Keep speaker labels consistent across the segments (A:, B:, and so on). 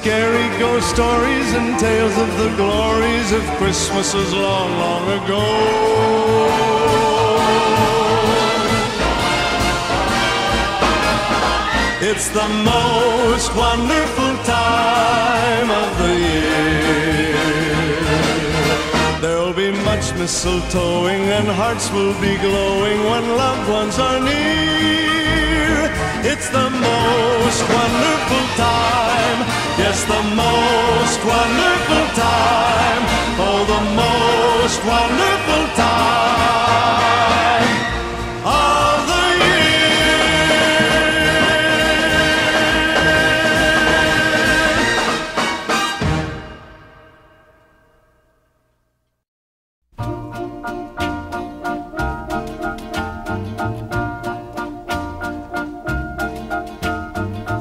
A: scary ghost stories and tales of the glories of Christmases long, long ago. It's the most wonderful time of the year. There'll be much mistletoeing and hearts will be glowing when loved ones are near. The most wonderful time. Yes, the most wonderful time. Oh, the most wonderful time of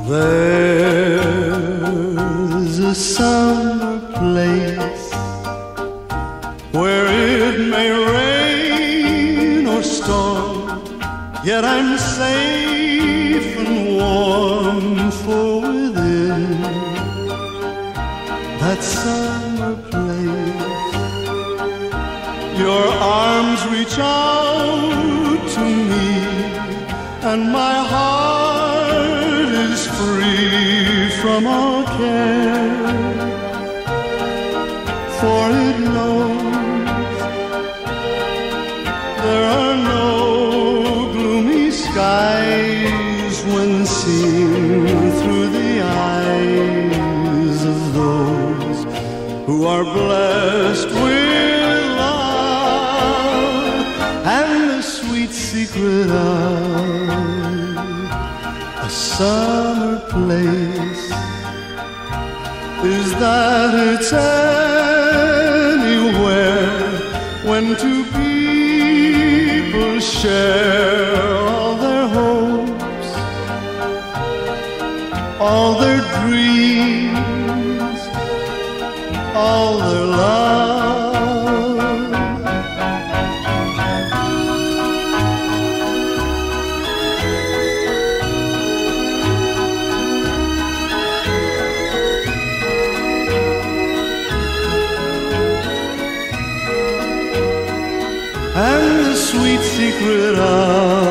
A: There's a summer place where it may rain or storm, yet I'm safe through the eyes of those who are blessed with love and the sweet secret of a summer place. Is that it's anywhere when two people share all their dreams, all their love. and the sweet secret of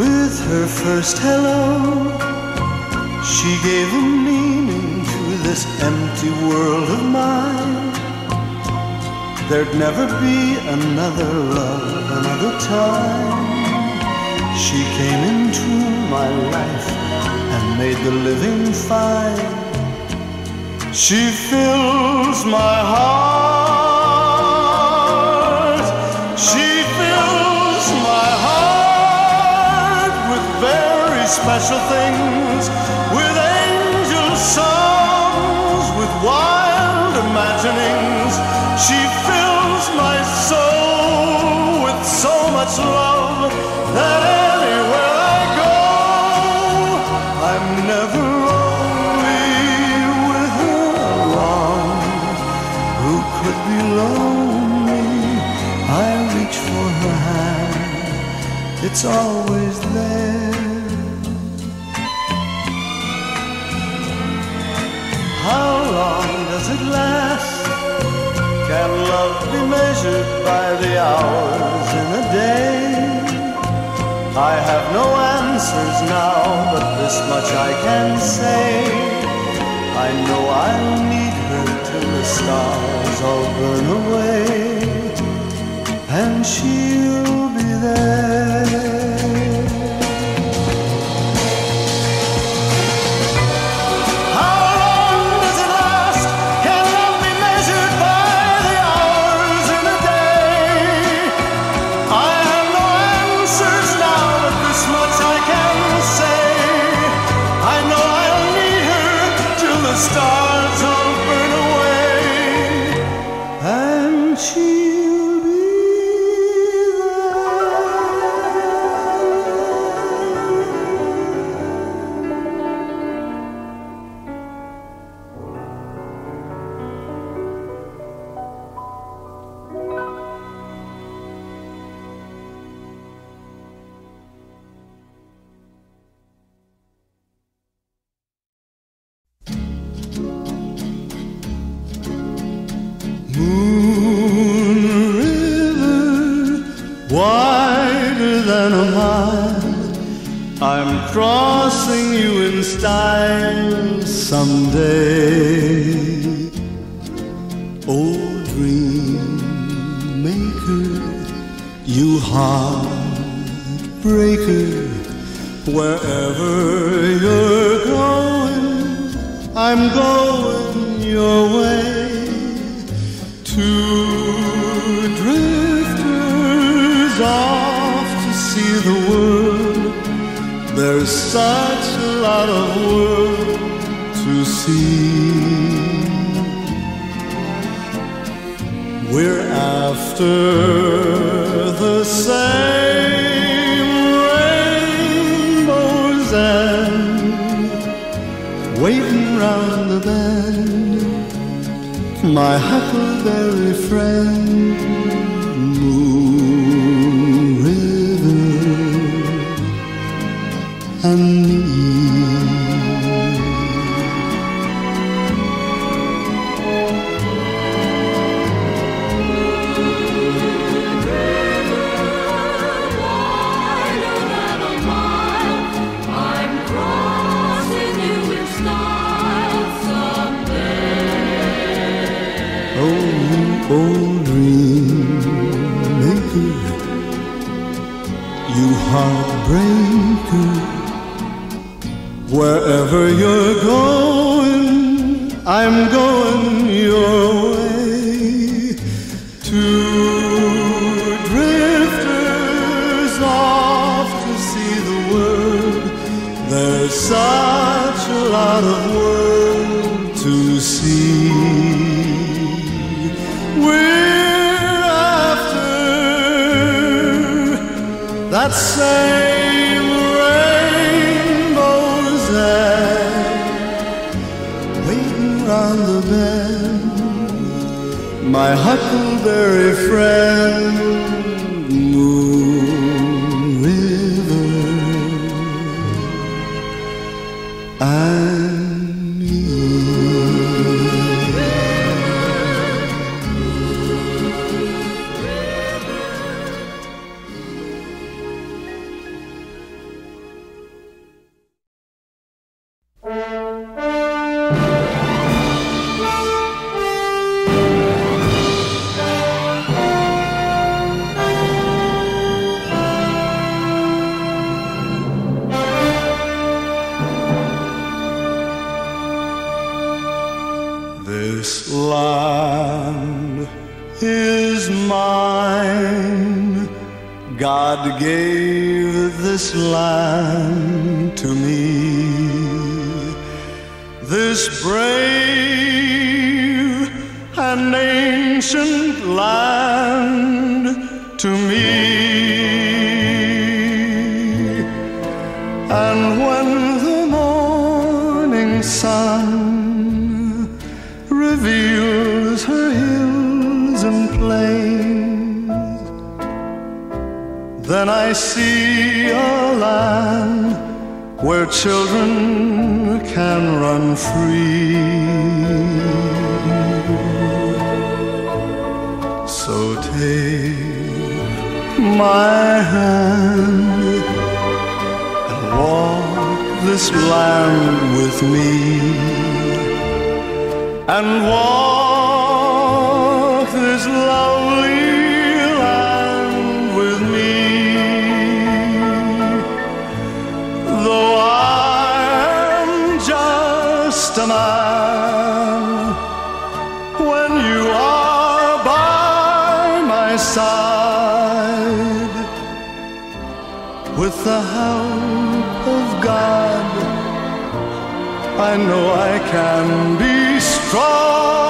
A: With her first hello, she gave a meaning to this empty world of mine. There'd never be another love, another time. She came into my life and made the living fine. She fills my heart. Special things, with angel songs, with wild imaginings. She fills my soul with so much love that anywhere I go, I'm never lonely with her along. Who could be lonely? I reach for her hand, it's always by the hours in a day? I have no answers now, but this much I can say. I know I'll need her till the stars all burn away, and she'll be there. Crossing you in style someday. Oh, dream maker, you heartbreaker, wherever you're going, I'm going your way. Two drifters off to see the world. There's such lot of world to see. We're after the same rainbows and waiting round the bend my huckleberry friend, Moon River, and me. Wherever you're going, I'm going your way. Two drifters off to see the world. There's such a lot of world to see. We're after that same my huckleberry friend, Then I see a land where children can run free. So take my hand and walk this land with me and walk a man, when you are by my side, with the help of God. I know I can be strong.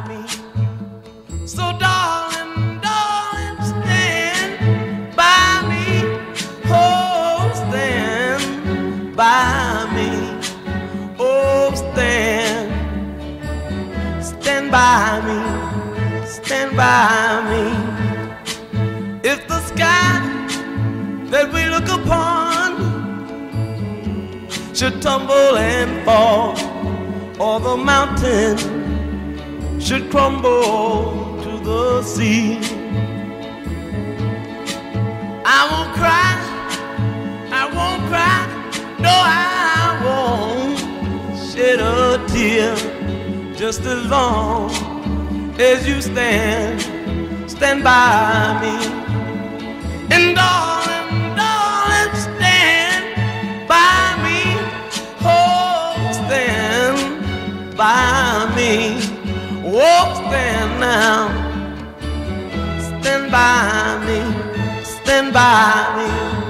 B: If the sky that we look upon should tumble and fall, or the mountain should crumble to the sea, I won't cry. I won't cry. No, I won't shed a tear just as long as you stand stand by me. And darling, darling, stand by me. Oh, stand by me. Oh, stand now. Stand by me. Stand by me.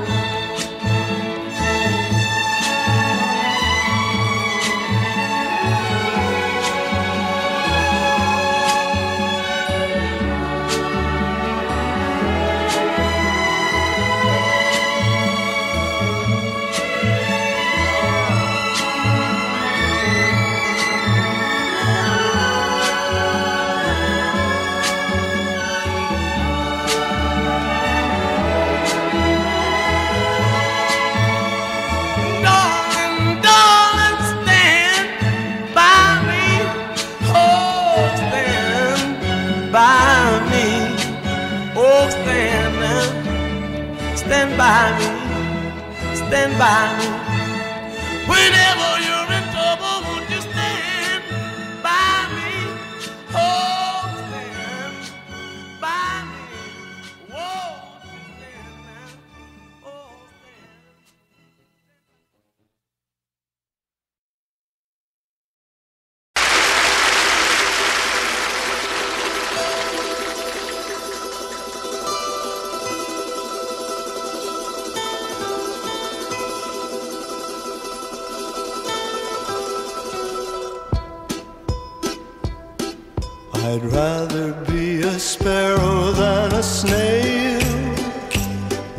A: I'd rather be a sparrow than a snail.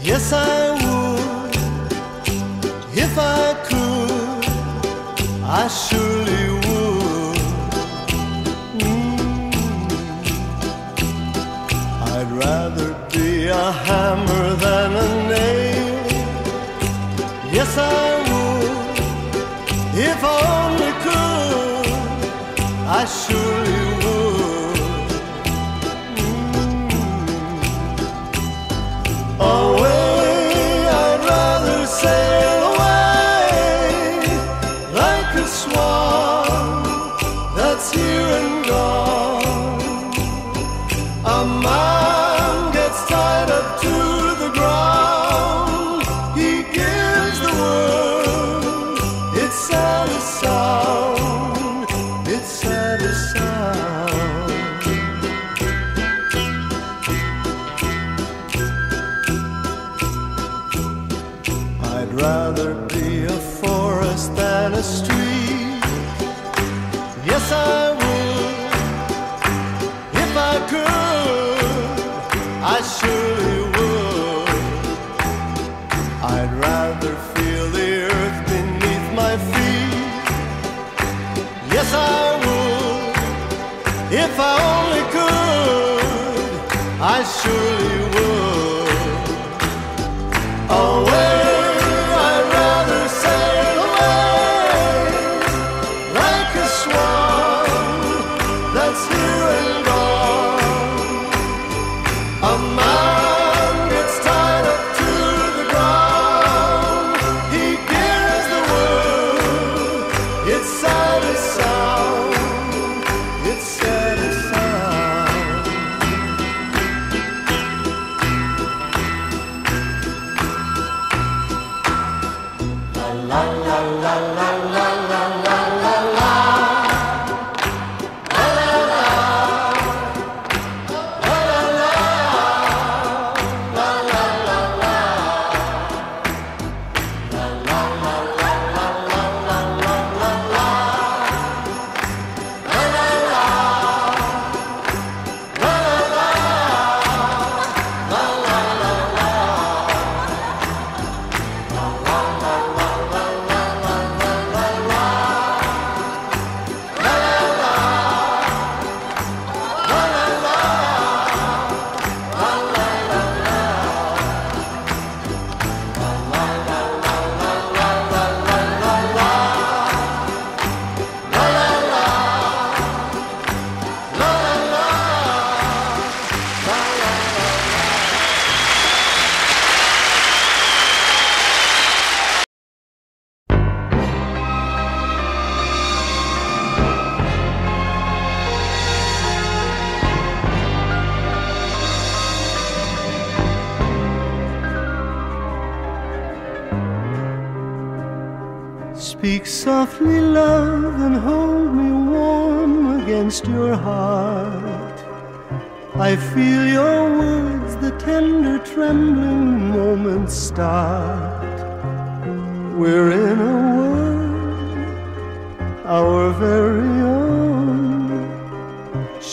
A: Yes, I would. If I could, I surely would. Mm. I'd rather be a hammer than a nail. Yes, I would. If I only could, I should.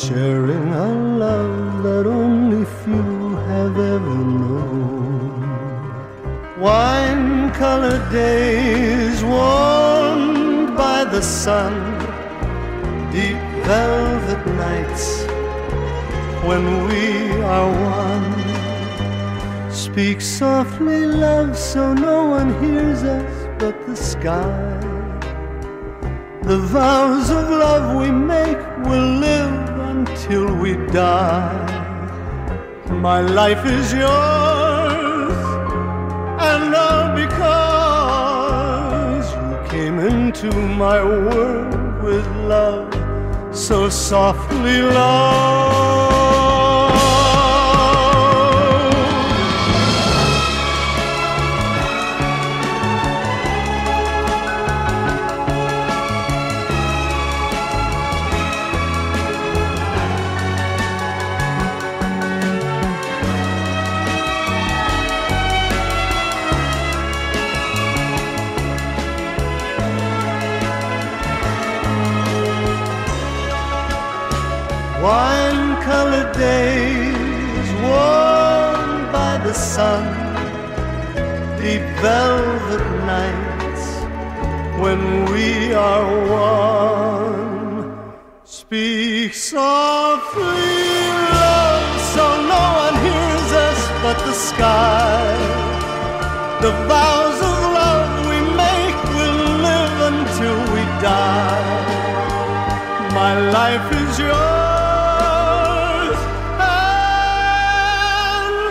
A: Sharing a love that only few have ever known. Wine colored days warmed by the sun, deep velvet nights when we are one. Speak softly, love, so no one hears us but the sky. The vows of love we make will live until we die. My life is yours, and all because you came into my world with love so softly, love. Life is yours, and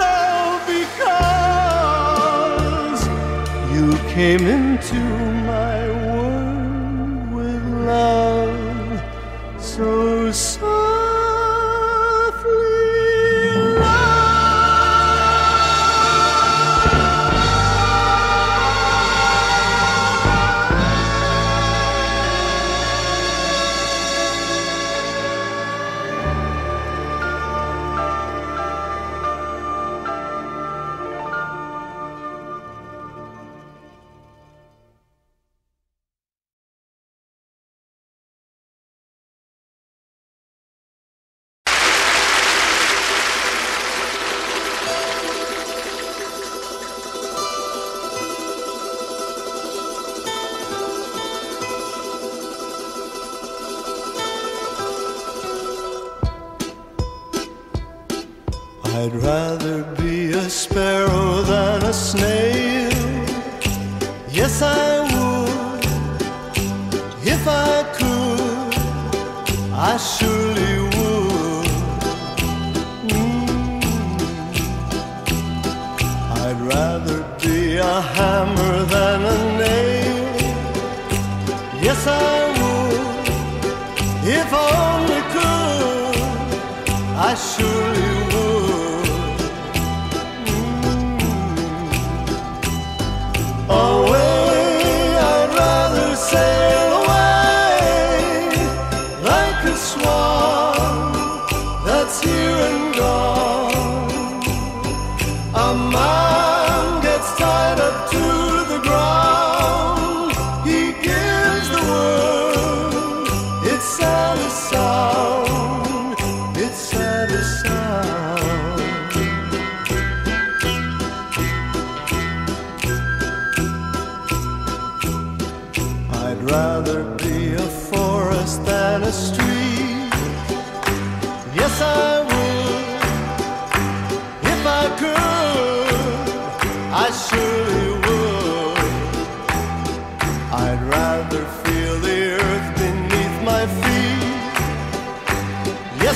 A: all because you came into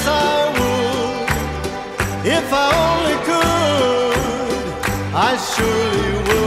A: Yes, I would. If I only could, I surely would.